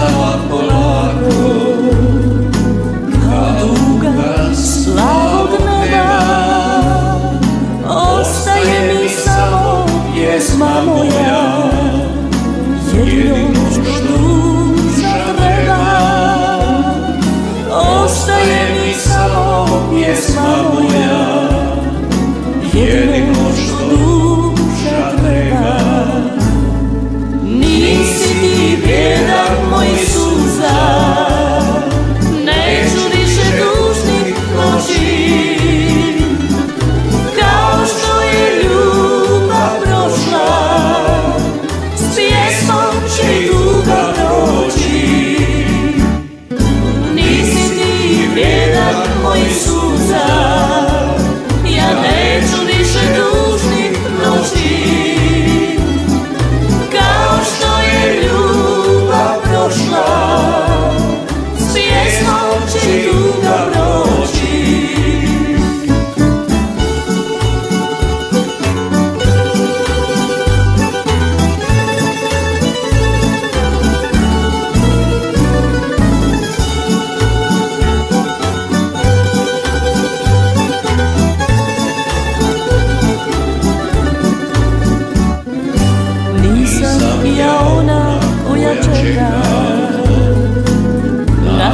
Hasta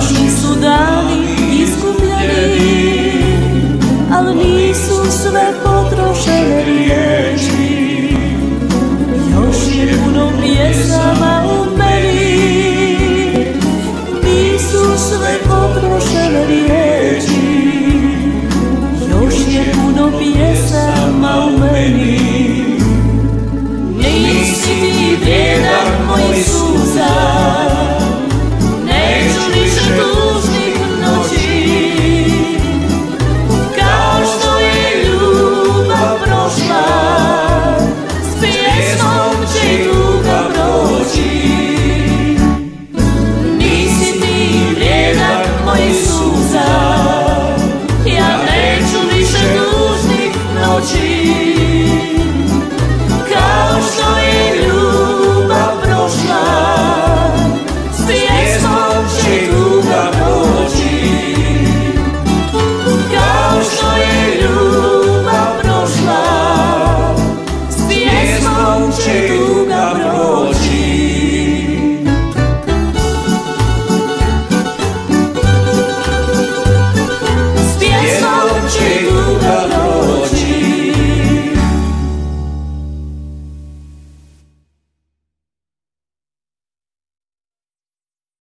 Važni su dani iskupljeni, ali nisu sve potrošene riječi. Još je puno pjesama u meni, nisu sve potrošene riječi. Još je puno pjesama u meni.